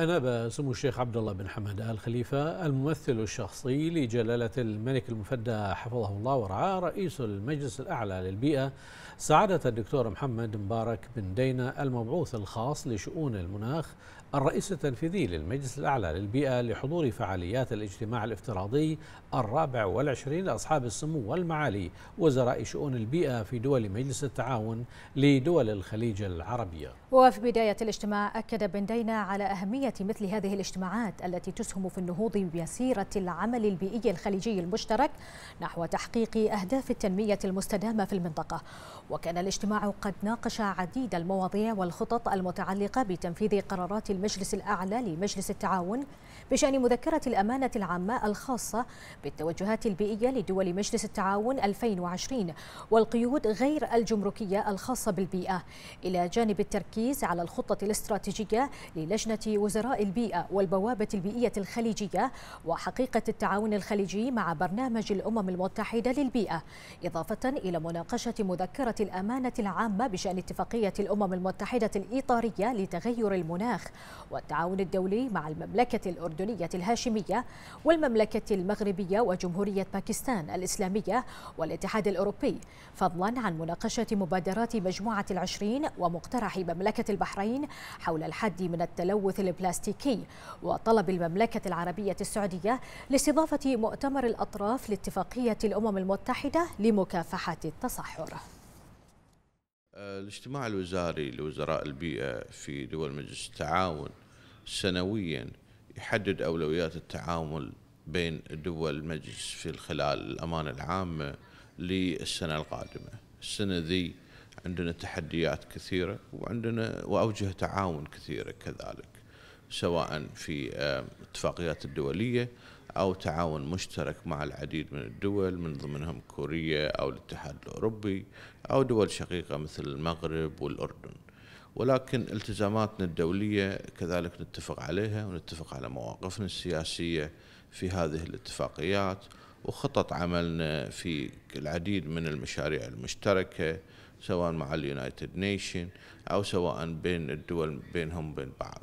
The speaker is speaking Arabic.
أناب سمو الشيخ عبد الله بن حمد آل خليفة الممثل الشخصي لجلالة الملك المفدى حفظه الله ورعاه رئيس المجلس الأعلى للبيئة سعادة الدكتور محمد مبارك بن دينا المبعوث الخاص لشؤون المناخ الرئيس التنفيذي للمجلس الأعلى للبيئة لحضور فعاليات الاجتماع الافتراضي الرابع والعشرين لأصحاب السمو والمعالي وزراء شؤون البيئة في دول مجلس التعاون لدول الخليج العربية. وفي بداية الاجتماع أكد بن دينا على أهمية مثل هذه الاجتماعات التي تسهم في النهوض بمسيرة العمل البيئي الخليجي المشترك نحو تحقيق أهداف التنمية المستدامة في المنطقة. وكان الاجتماع قد ناقش عديد المواضيع والخطط المتعلقة بتنفيذ قرارات المجلس الأعلى لمجلس التعاون بشأن مذكرة الأمانة العامة الخاصة بالتوجهات البيئية لدول مجلس التعاون 2020 والقيود غير الجمركية الخاصة بالبيئة. إلى جانب التركيز على الخطة الاستراتيجية للجنة وزراء البيئة والبوابة البيئية الخليجية وحقيقة التعاون الخليجي مع برنامج الأمم المتحدة للبيئة إضافة إلى مناقشة مذكرة الأمانة العامة بشأن اتفاقية الأمم المتحدة الإطارية لتغير المناخ والتعاون الدولي مع المملكة الأردنية الهاشمية والمملكة المغربية وجمهورية باكستان الإسلامية والاتحاد الأوروبي فضلا عن مناقشة مبادرات مجموعة العشرين ومقترح مملكة البحرين حول الحد من التلوث البلاستيكي وطلب المملكة العربية السعودية لاستضافة مؤتمر الأطراف لاتفاقية الأمم المتحدة لمكافحة التصحر. الاجتماع الوزاري لوزراء البيئة في دول مجلس التعاون سنويا يحدد أولويات التعامل بين دول المجلس في خلال الأمانة العامة للسنة القادمة. السنة ذي عندنا تحديات كثيرة وعندنا وأوجه تعاون كثيرة كذلك. سواء في الاتفاقيات الدولية أو تعاون مشترك مع العديد من الدول من ضمنهم كوريا أو الاتحاد الأوروبي أو دول شقيقة مثل المغرب والأردن. ولكن التزاماتنا الدولية كذلك نتفق عليها ونتفق على مواقفنا السياسية في هذه الاتفاقيات وخطط عملنا في العديد من المشاريع المشتركة سواء مع ال United Nation أو سواء بين الدول بينهم بين بعض.